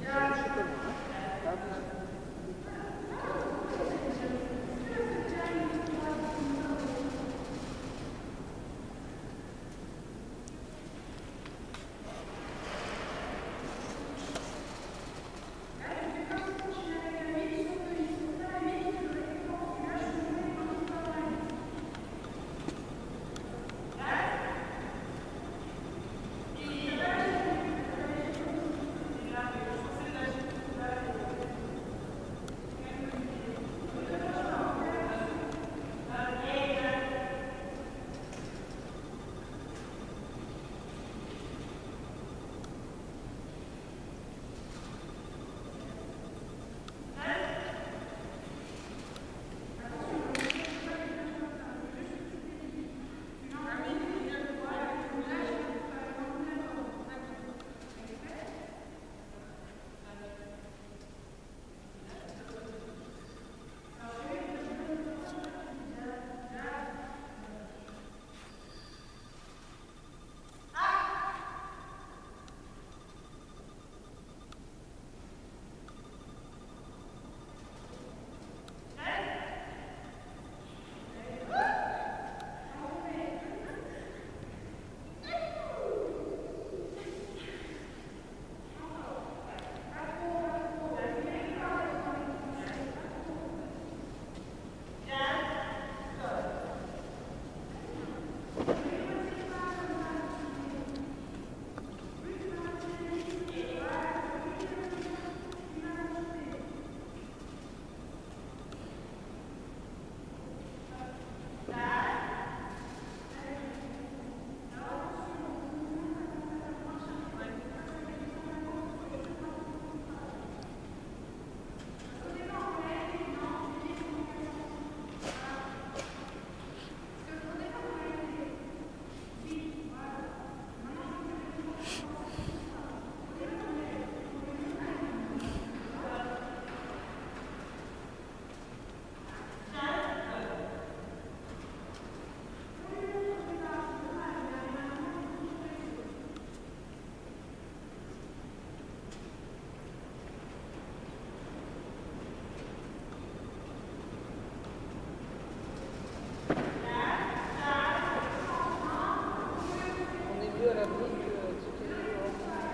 Yeah.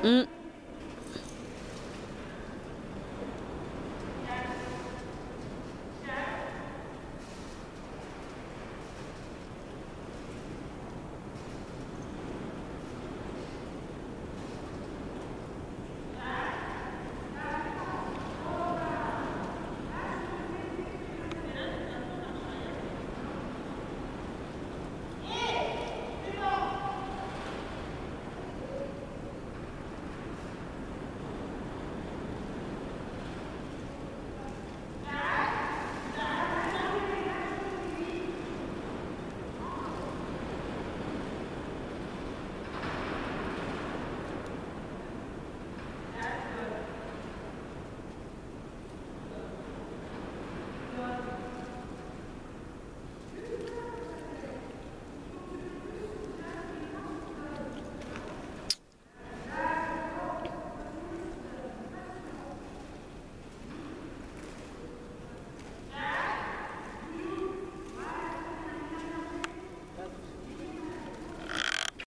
Mm.